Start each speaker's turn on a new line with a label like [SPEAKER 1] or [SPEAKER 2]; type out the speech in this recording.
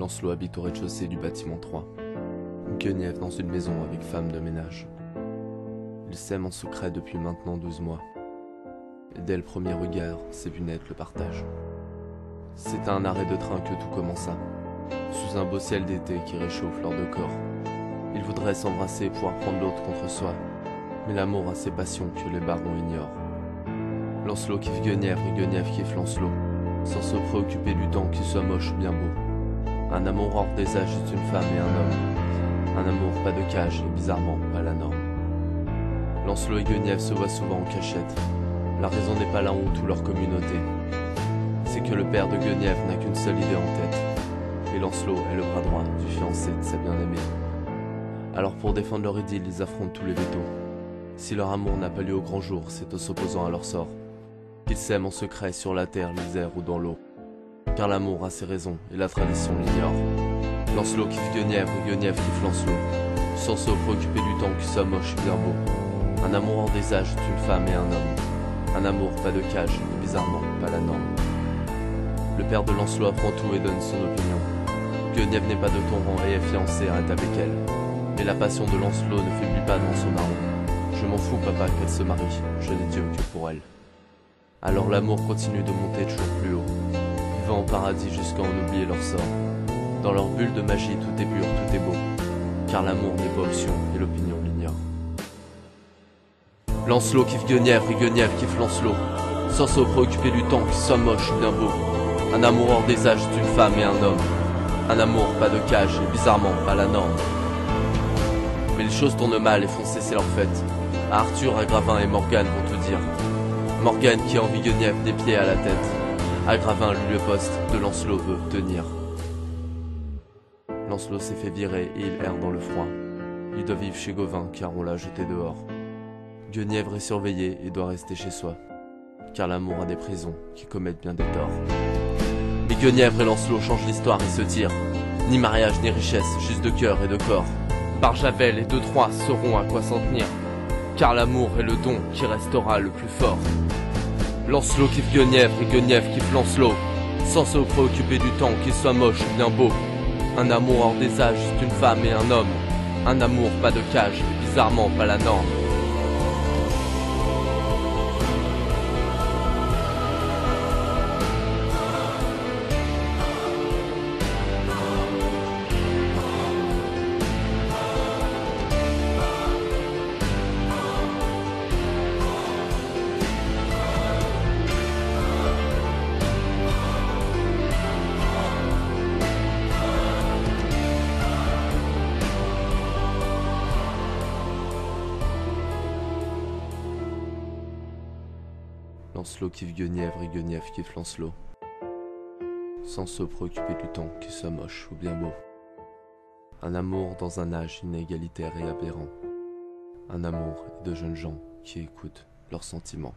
[SPEAKER 1] Lancelot habite au rez-de-chaussée du bâtiment 3. Guenièvre dans une maison avec femme de ménage. Ils s'aiment en secret depuis maintenant 12 mois. Et dès le premier regard, ses lunettes le partagent. C'est à un arrêt de train que tout commença, sous un beau ciel d'été qui réchauffe leurs deux corps. Ils voudraient s'embrasser et pouvoir prendre l'autre contre soi, mais l'amour a ses passions que les barons ignorent. Lancelot kiffe Guenièvre et Guenièvre kiffe Lancelot, sans se préoccuper du temps qu'il soit moche ou bien beau. Un amour hors des âges, juste une femme et un homme. Un amour pas de cage et bizarrement pas la norme. Lancelot et Guenièvre se voient souvent en cachette. La raison n'est pas la honte ou leur communauté. C'est que le père de Guenièvre n'a qu'une seule idée en tête. Et Lancelot est le bras droit du fiancé de sa bien-aimée. Alors pour défendre leur idylle, ils affrontent tous les vétos. Si leur amour n'a pas lieu au grand jour, c'est en s'opposant à leur sort. Qu'ils s'aiment en secret sur la terre, les airs ou dans l'eau. Car l'amour a ses raisons et la tradition l'ignore. Lancelot kiffe Guenièvre et Guenièvre kiffe Lancelot. Sans se préoccuper du temps qui soit moche bien beau. Un amour des âges, une femme et un homme. Un amour pas de cage, et bizarrement pas la norme. Le père de Lancelot apprend tout et donne son opinion. Guenièvre n'est pas de ton rang et est fiancée, arrête avec elle. Mais la passion de Lancelot ne faiblit pas dans son marron. Je m'en fous, papa, qu'elle se marie, je n'ai Dieu que pour elle. Alors l'amour continue de monter toujours plus haut, vivant au paradis jusqu'à en oublier leur sort. Dans leur bulle de magie, tout est pur, tout est beau, car l'amour n'est pas option et l'opinion l'ignore. Lancelot kiffe Guenièvre et Guenièvre kiffe Lancelot, sans se préoccuper du temps qui soit moche ou bien beau. Un amour hors des âges d'une femme et un homme. Un amour pas de cage et bizarrement pas la norme. Mais les choses tournent mal et font cesser leur fête. À Arthur, à Gravin et Morgane vont tout dire. Morgane qui envie Guenièvre des pieds à la tête. À Gravin, le poste de Lancelot veut tenir. Lancelot s'est fait virer et il erre dans le froid. Il doit vivre chez Gauvin car on l'a jeté dehors. Guenièvre est surveillé et doit rester chez soi. Car l'amour a des prisons qui commettent bien des torts. Mais Guenièvre et Lancelot changent l'histoire et se tirent. Ni mariage ni richesse, juste de cœur et de corps. Barjavel et deux trois sauront à quoi s'en tenir. Car l'amour est le don qui restera le plus fort. Lancelot kiffe Guenièvre et Guenièvre kiffe Lancelot. Sans se préoccuper du temps qu'il soit moche ou bien beau. Un amour hors des âges, juste une femme et un homme. Un amour pas de cage bizarrement pas la norme. Lancelot kiffe Guenièvre et Guenièvre kiffe Lancelot. Sans se préoccuper du temps qu'il soit moche ou bien beau. Un amour dans un âge inégalitaire et aberrant. Un amour de jeunes gens qui écoutent leurs sentiments.